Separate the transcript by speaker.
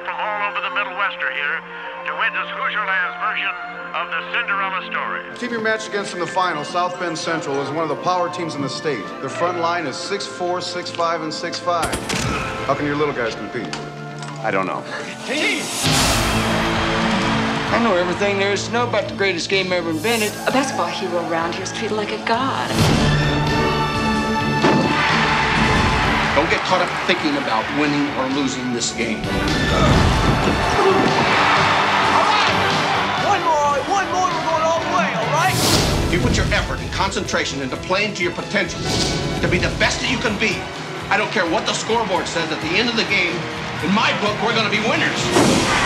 Speaker 1: from all over the Middle West are here to witness Hoosierland's version of the Cinderella story.
Speaker 2: The team you matched against in the final, South Bend Central, is one of the power teams in the state. Their front line is 6'4", 6'5", and 6'5". How can your little guys compete?
Speaker 3: I don't know.
Speaker 4: I know everything there is to know about the greatest game ever invented.
Speaker 5: A basketball hero around here is treated like a god.
Speaker 3: Get caught up thinking about winning or losing this game.
Speaker 6: One more, one more, we're going all the way, all right?
Speaker 3: If you put your effort and concentration into playing to your potential, to be the best that you can be, I don't care what the scoreboard says at the end of the game, in my book, we're going to be winners.